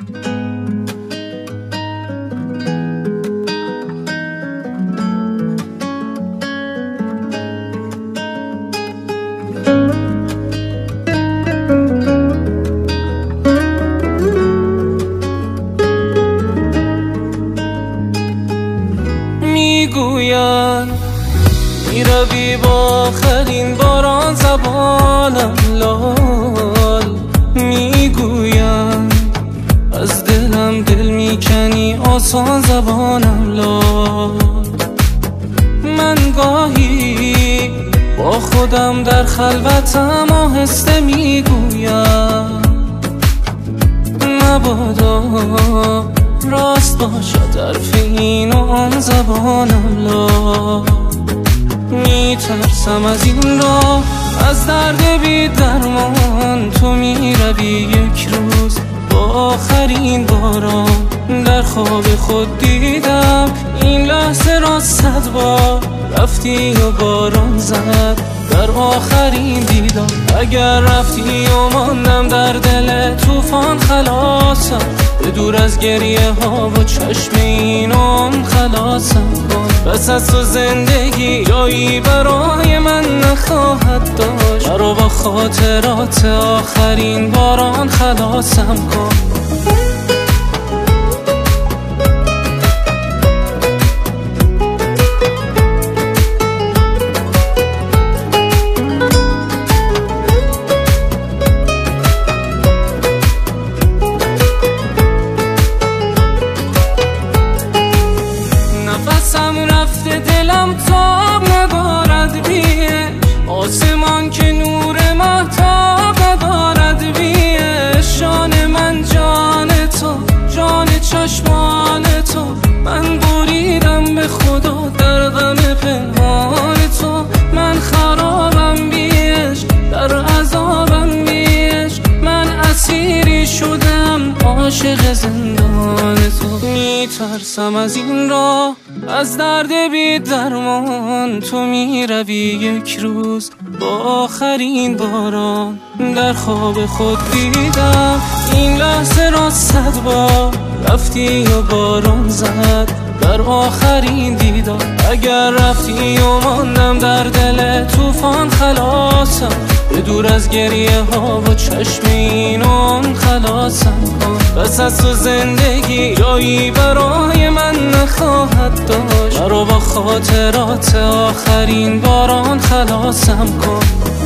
Música میترسم از این را از درد بی درمان تو می‌روی یک روز. با آخرین باران در خواب خود دیدم این لحظه را صد بار رفتی و باران زد. در آخرین دیدم اگر رفتی و ماندم در دل توفان خلاصم. به دور از گریه ها و چشم اینم خلاصم کن. بس از تو زندگی جایی برای من نخواهد داشت. مرا با خاطرات آخرین باران خلاصم کن. عاشق زندان تو میترسم از این راه از درد بی درمان تو می‌روی یک روز. با آخرین باران در خواب خود دیدم. این لحظه را صد بار رفتی و باران زد. در آخرین دیدم. اگر رفتی و ماندم در دل توفان خلاصم. به دور از گریه ها و چشم اینون خلاصم بس از تو زندگی جایی برای من نخواهد داشت. مرا با خاطرات آخرین باران خلاصم کن.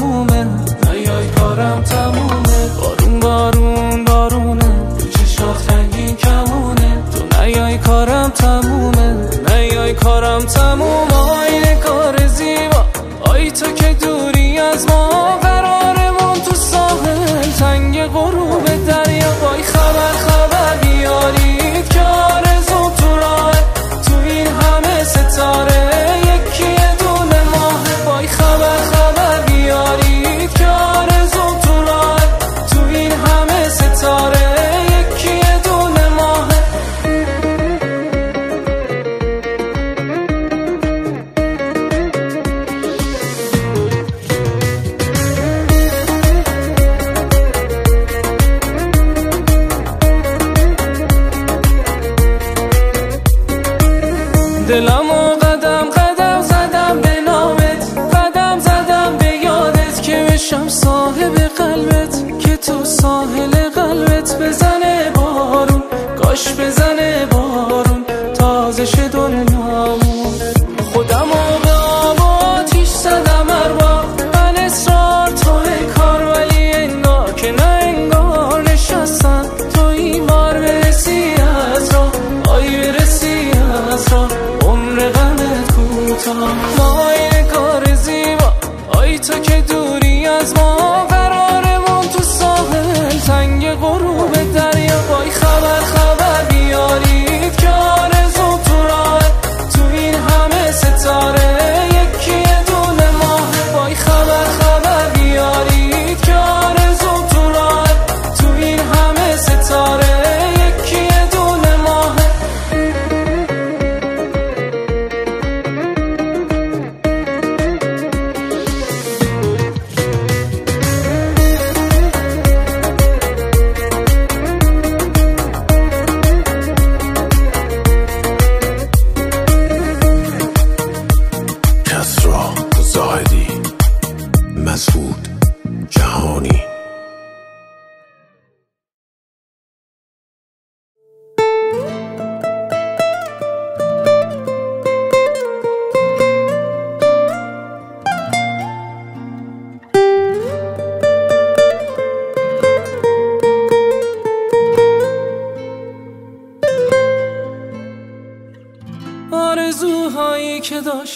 تمومه. نیای کارم تمومه. بارون بارون بارونه. تو چشات رنگین کمونه. تو نیای کارم تمومه. نیای کارم تمومه. دلم و قدم قدم زدم به نامت. قدم زدم به یادت که بشم صاحب قلبت. که تو ساحل قلبت بزنه بارون. کاش بزنه بارون. تازه شه دنیامون.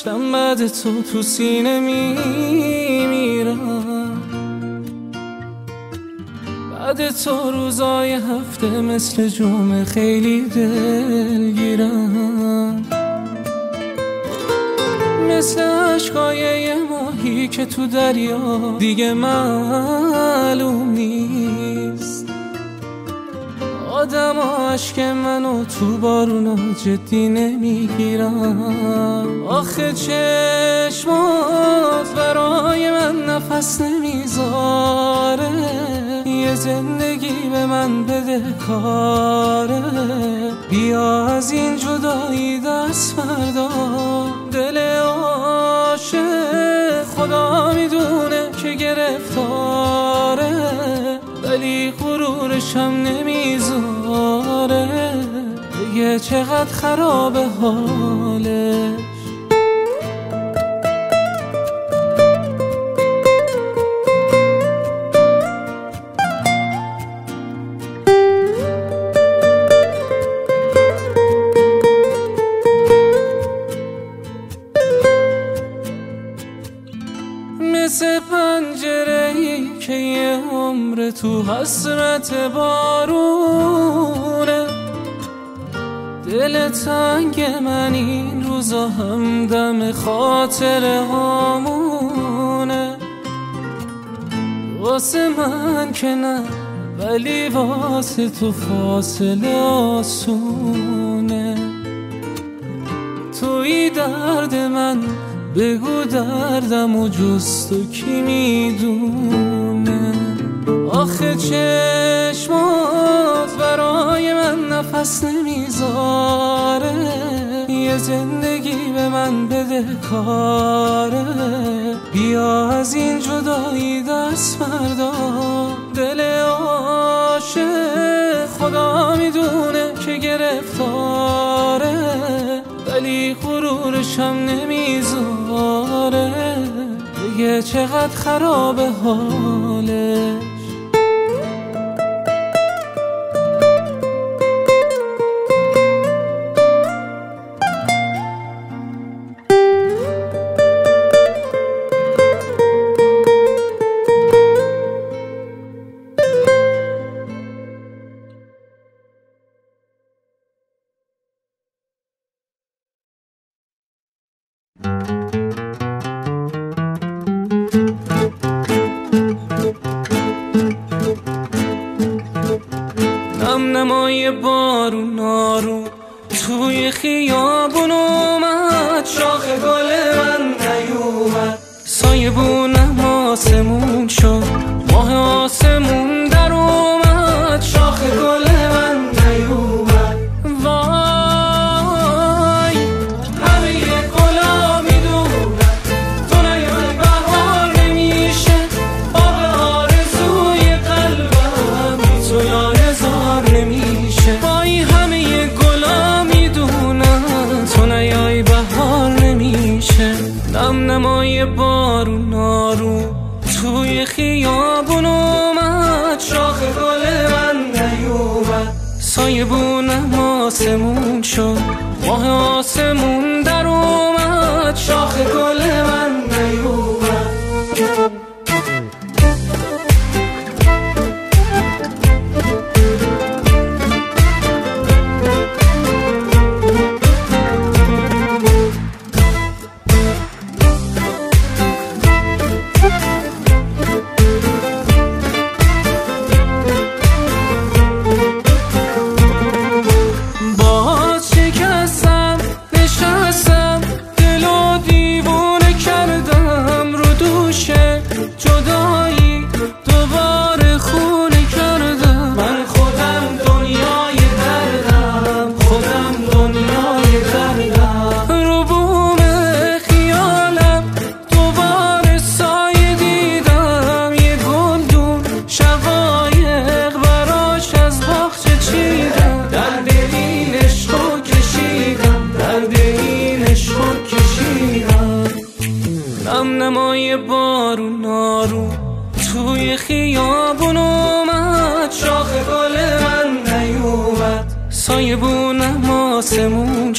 داشتم بعد تو تو سینه میمیرم. بعد تو روزای هفته مثل جمعه خیلی دلگیرم. مثل عشقای ماهی که تو دریا دیگه معلوم نیست. آدم عشق منو تو بارونا جدی نمی‌گیرم. آخه چشمات برای من نفس نمی‌ذاره. یه زندگی به من بده کاره. بیا از این جدایی دست بردار دل عاشق خدا می‌دونه که گرفتاره ولی غرورشم نمی‌ذاره. دیگه چقدر خراب حالش حسرت بارونه. دل تنگ من این روزا همدم خاطر هامونه. واسه من که نه ولی واسه تو فاصله آسونه. توی درد من بگو دردم و جست و کی می‌دونه چشمات برای من نفس نمی‌ذاره. یه زندگی به من بده کاره. بیا از این جدایی دست بردار دل عاشق خدا می‌دونه که گرفتاره. ولی غرورشم نمی‌ذاره. دیگه چقدر خراب حالش نم نمای بارون نارو توی خیابون سایه بونم آسمون شد. ماه آسمون در اومد. شاخ گل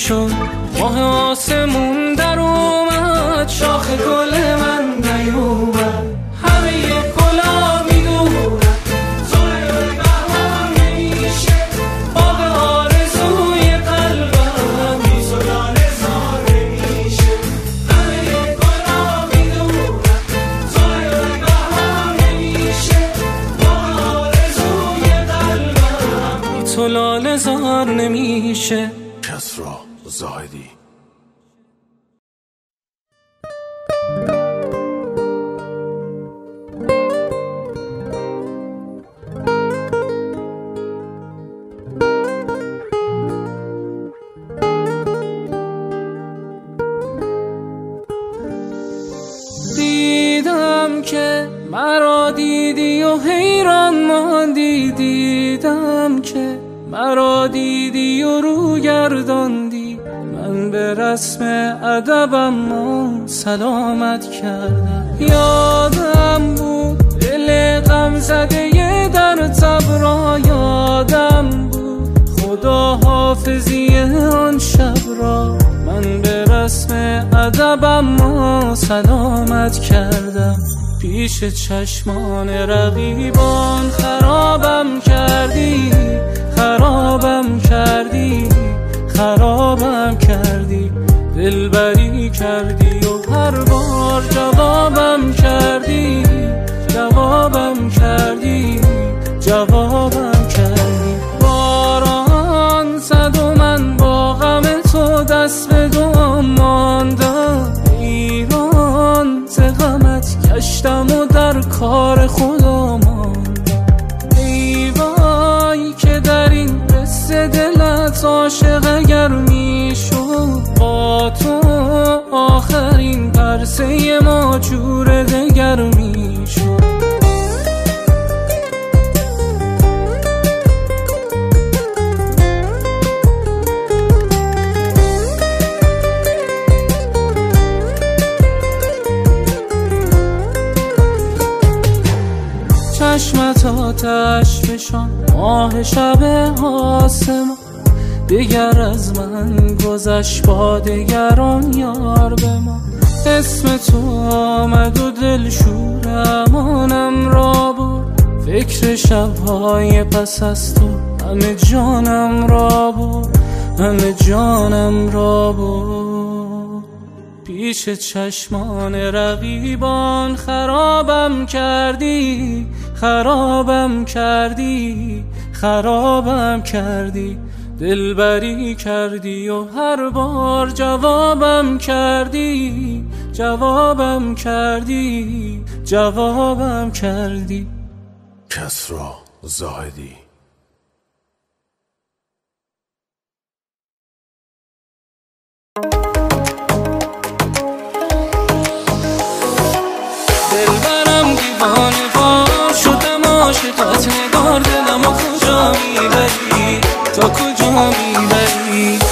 شد. ماه آسمون در اومد. شاخ گل من نیومد. همه کلا می‌دونم زور بهار نمیشه باغ آرزوی قلبم. بی زلال زار نمیشه همه کلا می‌دونم زور بهار نمیشه باغ آرزوی قلبم. بی تو لاله زار نمیشه. کسرا زاهدی. دیدم که مرا دیدی و حیران ماندی. دیدم که مرا دیدی و رو به رسم ادبم سلامت کردم. یادم بود دل غم زده در تبرا یادم بود خدا حافظی آن شب را. من به رسم ادبم سلامت کردم. پیش چشمان رقیبان خرابم کردی خرابم کردی. خرابم کردی دلبری کردی و هر بار جوابم کردی جوابم کردی جوابم کردی. باران زد و من با غم تو دست به دو ماندم. ایران ز غمت گشتم و در کار خدا ماندم. ای وای که در این قصه دلت عاشق پرسه ما جور دگر می‌شد چشمت آتش فشان ماه شب آسمان. دیگر از من گذشت با دگران یار به ما. اسم تو آمد و دل شور امانم را برد. فکر شبهای پس از تو همه جانم را برد. همه جانم را برد. پیش چشمان رقیبان خرابم کردی خرابم کردی خرابم کردی. دلبری کردی و هر بار جوابم کردی جوابم کردی جوابم کردی. کسرا زاهدی. You.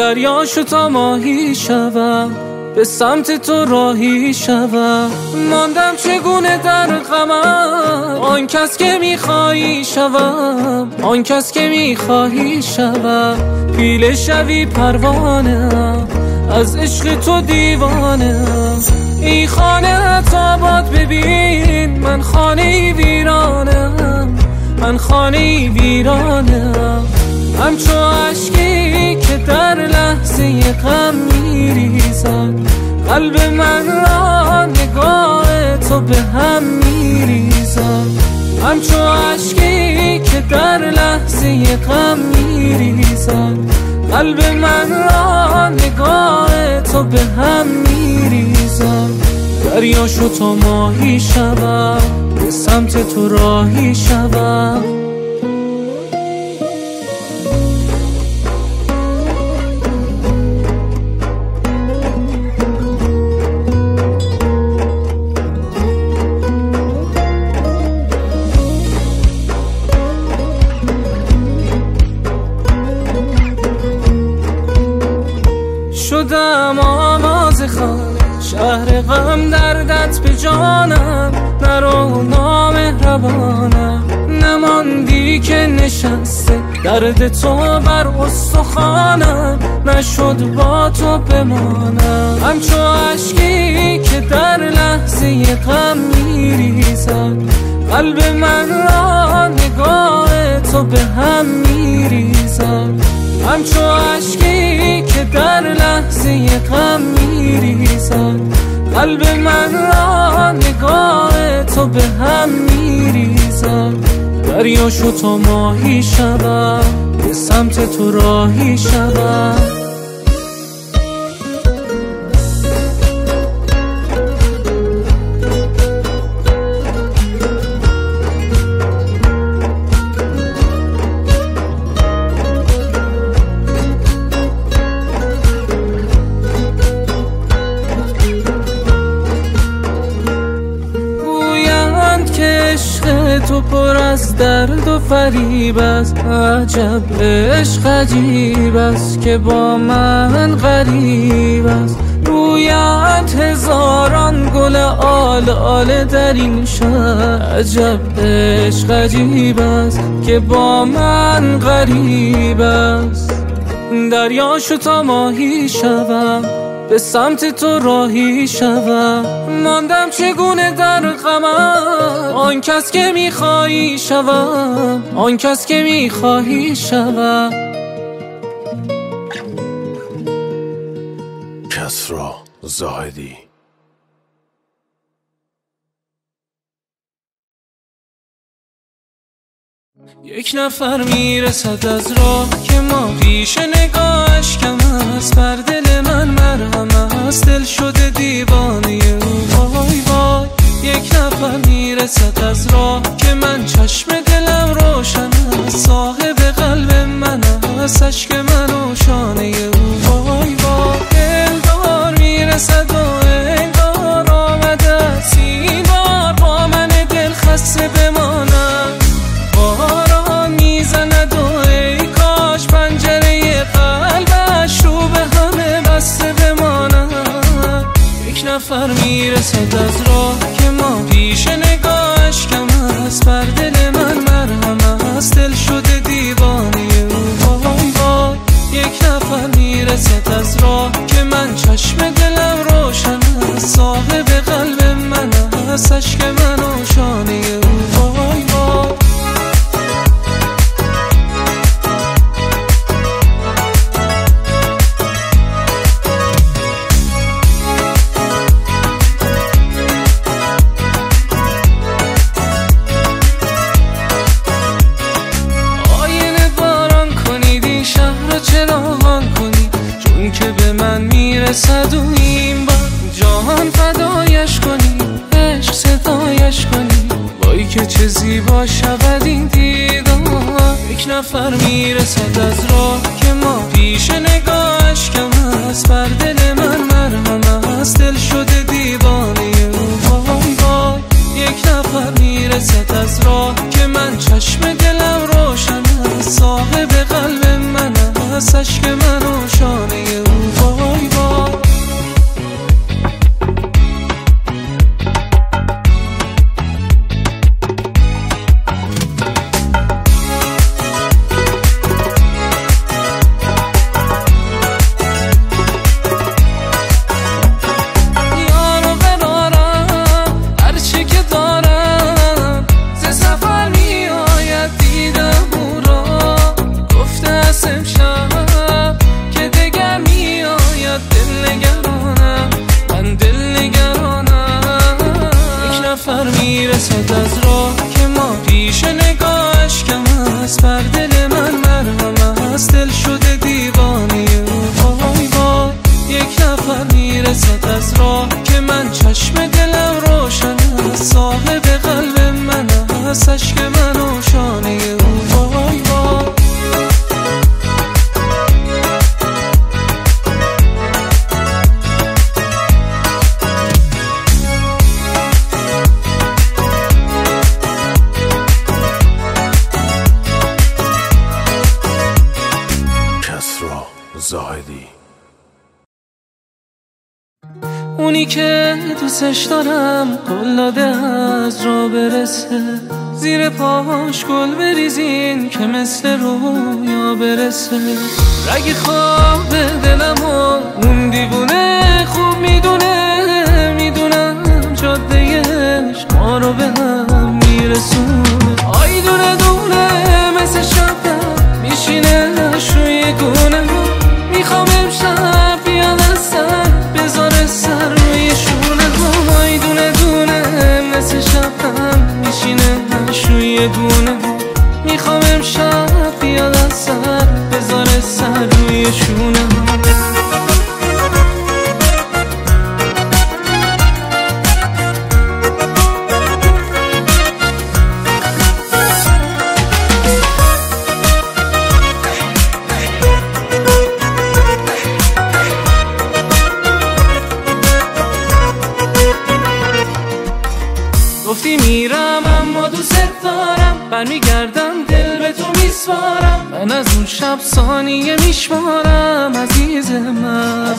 دریاشو تا ماهی شوم به سمت تو راهی شوم. ماندم چگونه در غمم؟ آن کس که میخوایی شوم. آن کس که می‌خواهی شوم. پیل شوی پروانه از عشق تو دیوانه ای خانه تابات ببین من خانه ویرانم من خانه ویرانم همچو عشقی که در لحظه غم میریزد. قلب من را نگاه تو به هم میریزد. همچو عشقی که در لحظه غم میریزد. قلب من را نگاه تو به هم میریزد. دریا شو تو ماهی شوم به سمت تو راهی شوم نامهربانم نماندی که نشسته. درد تو بر استخوانم. نشد با تو بمانم. همچو عشقی که در لحظه غم میریزد قلب من را نگاه تو به هم میریزد همچو عشقی که در لحظه غم میریزد قلب من را نگاه تو به هم میریزد دریا شو تا ماهی شوم به سمت تو راهی شوم فریب است عجب عشق عجیب است که با من غریب است. رویت هزاران گل آل آل در این شهر عجب عشق عجیب است که با من غریب است. دریاشو تا ماهی شوم. به سمت تو راهی شوم. ماندم چگونه در غمم؟ آن کس که میخوایی شوم. آن کس که می‌خواهی شوم. کسرا زاهدی. یک نفر می‌رسد از راه که ما پیش نگاهش کم است. بر دل من مرهم است. دل شده دیوانه او. وای وای یک نفر می‌رسد از راه که من چشم دلم روشن است. صاحب قلب من است. عشق من و شانه او. می‌رسد از راه که ما پیش نگاهش کم است. بر دل من مرهم است. دل شده دیوانه او. وای وای یک نفر می‌رسد از راه که من چشم دلم روشن است. صاحب قلب من است. عشق که از راه که ما پیش نگاهش کم است. بر دل من مرهم است. دل شده دیوانه وای وای. یک نفر می‌رسد از راه که من چشم دلم روشن است. صاحب قلب من است. پاش گل بریزین که مثل رویا برسه. رگ خواب دلم و میسپارم. من از اون شب ثانیه میشمارم. عزیز من.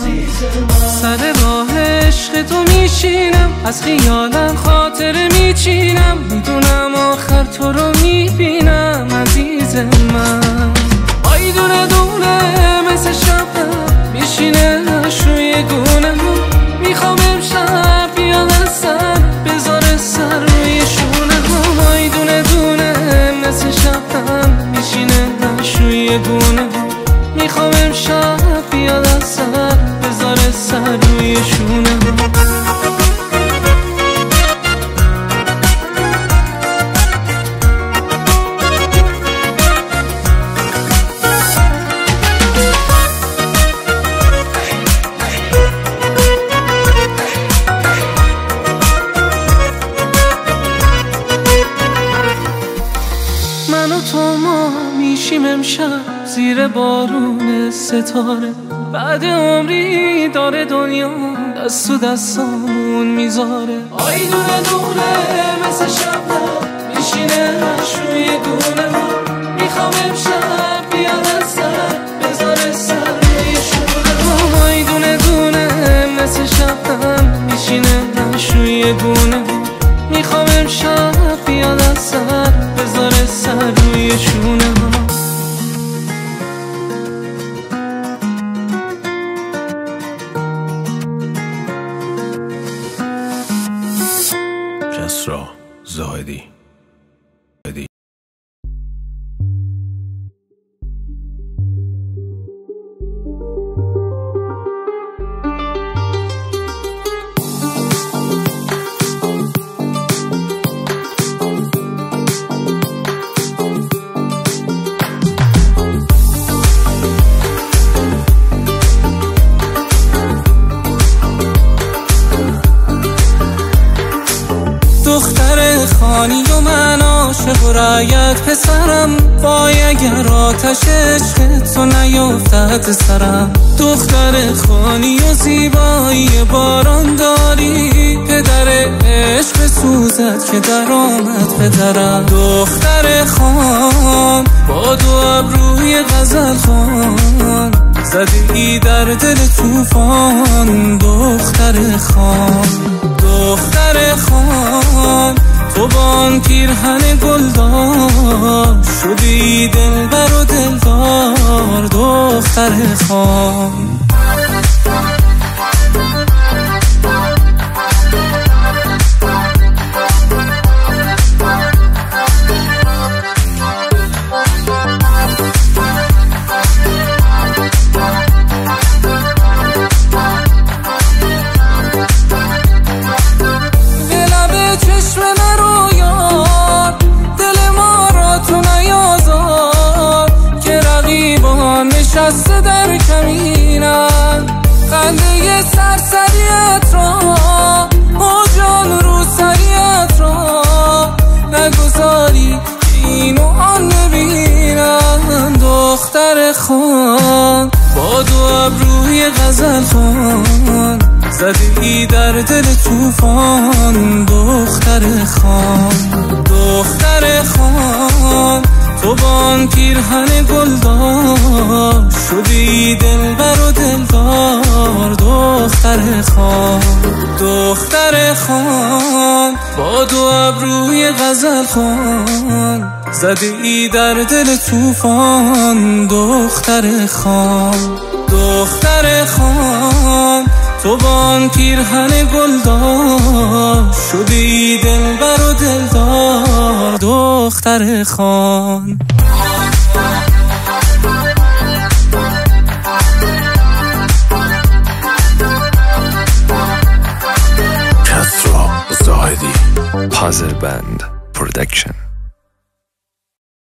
سر راه عشق تو میشینم از خیالم خاطره میچینم. می‌دونم آخر تو رو می‌بینم. عزیز من. آی دونه دونه مثل شب میشینه روی گونه می‌خوام امشب روی گونه می‌خوام امشب بیاد از سر بذاره سر روی شونه. میشیم امشب زیر بارون ستاره. بعد عمری داره دنیا دست و دستامون می‌ذاره. آی دونه دونه مثل شب میشینه روی گونه می‌خوام امشب بیاد از سر بذاره سر روی شونه آی دونه دونه مثل شب میشینه روی گونه می‌خوام امشب بیاد از سر بذاره سر روی شونه آتش عشق تو نیفتد سرم. دختر خانی و زیبایی باران داری. پدر عشق سوزد که در آمد پدرم. دختر خان با دو ابروی غزل خان. زدی در دل توفان دختر خان دختر خان تو بان پیرهن گلدار شدی دلبر و دلدار دختر خان زدی در دل توفان دختر خان دختر خان. تو بان پیرهن گلدار شدی دلبر و دلدار دختر خان دختر خان. با دو ابروی غزل خان زدی در دل توفان دختر خان دختر خان. تو بان پیرهن گلدار شدی دلبر و دلدار دختر خان. کسرا زاهدی. Puzzle Band Production